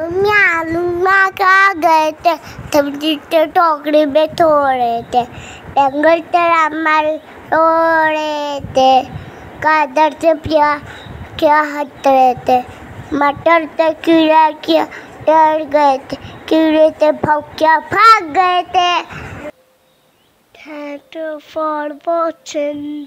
म्यालुमा कहा गए थे। तब तो जितने टोकरी में थोड़े थे। जंगल तो तेरा हमारे तोड़े थे। कादर से पिया क्या हट रहे थे। मटर से कीड़ा किया डर गए थे। कीड़े से भौकिया भाग गए थे। Thank you for watching.